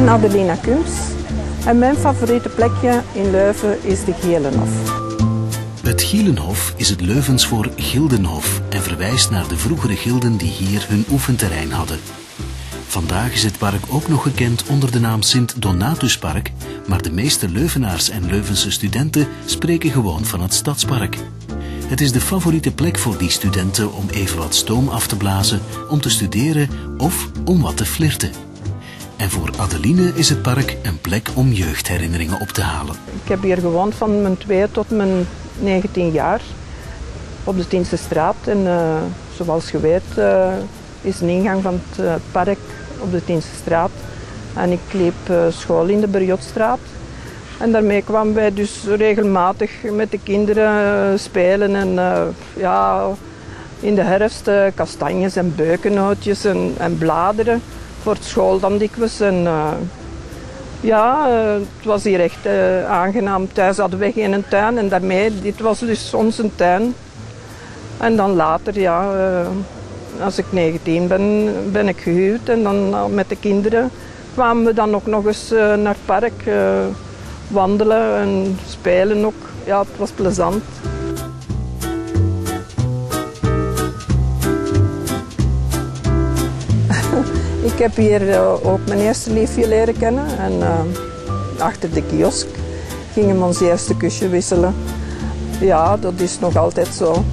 ben Adelina Kums en mijn favoriete plekje in Leuven is de Gelenhof. Het Gielenhof is het Leuvens voor Gildenhof en verwijst naar de vroegere gilden die hier hun oefenterrein hadden. Vandaag is het park ook nog gekend onder de naam Sint Donatuspark, maar de meeste Leuvenaars en Leuvense studenten spreken gewoon van het Stadspark. Het is de favoriete plek voor die studenten om even wat stoom af te blazen, om te studeren of om wat te flirten. En voor Adeline is het park een plek om jeugdherinneringen op te halen. Ik heb hier gewoond van mijn 2 tot mijn 19 jaar op de Tienste straat. En uh, zoals je weet uh, is een ingang van het uh, park op de Tienste straat. En ik liep school in de Berjotstraat. En daarmee kwamen wij dus regelmatig met de kinderen spelen. En ja, in de herfst kastanjes en beukennootjes en, en, bladeren voor school dan dikwijls. En, ja, uh, het was hier echt uh, aangenaam. Thuis hadden we geen tuin en daarmee, dit was dus onze tuin. En dan later, ja, als ik 19 ben, ben ik gehuwd en dan met de kinderen kwamen we dan ook nog eens naar het park wandelen en spelen ook. Ja, het was plezant. Ik heb hier uh, ook mijn eerste liefje leren kennen. En uh, achter de kiosk gingen we ons eerste kusje wisselen. Ja, dat is nog altijd zo.